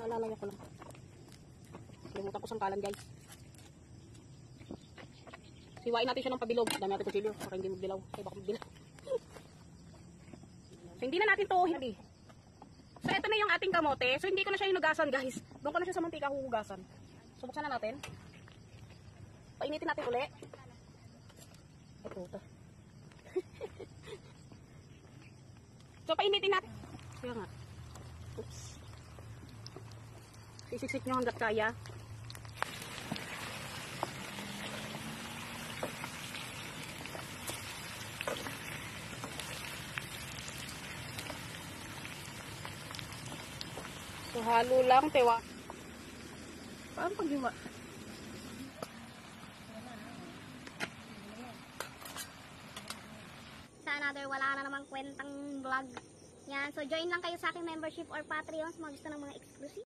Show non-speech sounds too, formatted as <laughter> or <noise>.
Naalala ko lang. Limutan ko sangkalan guys. Siwain natin siya ng pabilog. Dami natin kutsilyo para hindi magdilaw. Ay baka magdilaw. <laughs> so hindi na natin to hindi. So ito na yung ating kamote. So hindi ko na siya hinugasan guys. Doon ko na siya sa mantika huhugasan. So buksan na natin. Painitin natin uli. Ito ito. <laughs> so painitin natin. Kaya nga. Oops. Sisiksik nyo hanggat kaya. So, halo lang, tewa. Paano pag hiwa? sa another wala na namang kwentang vlog. Yan, so join lang kayo sa aking membership or Patreon mga gusto ng mga exclusive.